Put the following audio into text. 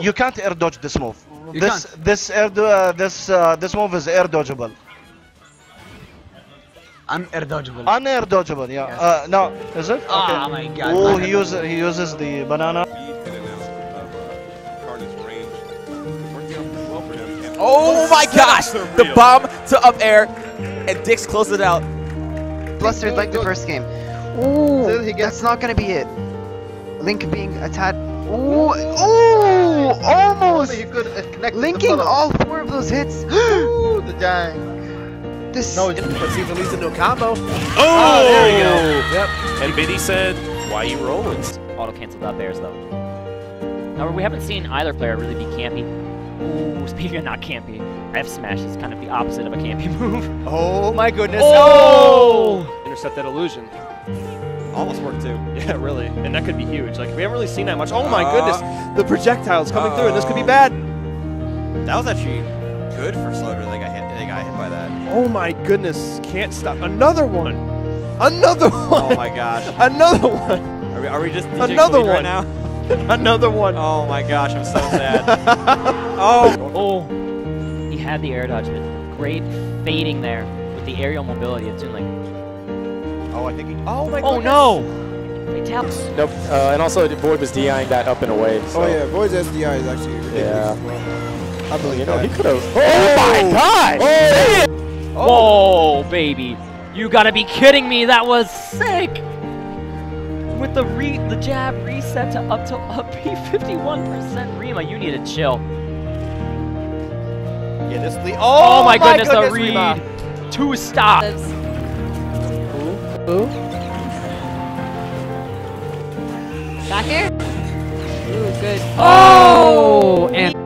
You can't air dodge this move. You this this air do- uh, this uh, this move is air dodgeable. Unair-dodgeable. Unair dodgeable, yeah. Yes. Uh, no, is it? Oh my god. Oh, he uses he uses the banana. Oh my gosh! The bomb to up air, and DICKS closes it out. Flustered like the first game. Ooh, that's not gonna be it. Link being attacked. tad. Ooh, ooh, almost. He could uh, connect Linking all four of those hits. Ooh, the dang. This. No, But see if it leads into a combo. Oh, there we go. Yep. And Biddy said, "Why you rolling?" Auto canceled up airs though. However, we haven't seen either player really be campy. Ooh, speaking of not campy, F smash is kind of the opposite of a campy move. Oh my goodness. Oh! Intercept that illusion. Almost worked too. Yeah, really. And that could be huge. Like we haven't really seen that much. Oh my Uh, goodness, the projectiles coming through, and this could be bad. That was actually good for Slugger. They got hit. They got hit by that. Oh my goodness, can't stop. Another one. Another one. Oh my gosh. Another one. Are we, are we just DJ Another one. right now? Another one. Oh my gosh, I'm so sad. oh. Oh! He had the air dodge, but great fading there with the aerial mobility of Toon Link. Oh, I think he. Oh my Oh goodness. no! Fatalities. Nope. Uh, and also, Void was DIing that up and away. So. Oh yeah, Void's SDI is actually ridiculous Yeah. well. I believe You know, that. he could have. Oh, my god! Whoa, baby! You gotta be kidding me! That was sick! With the re the jab reset to up to up B 51% Ri-Ma, you need to chill. Yeah, this lead. Oh, Oh, my goodness, a Ri-Ma. read! Two Ooh. Back here? Ooh, good. Oh! oh and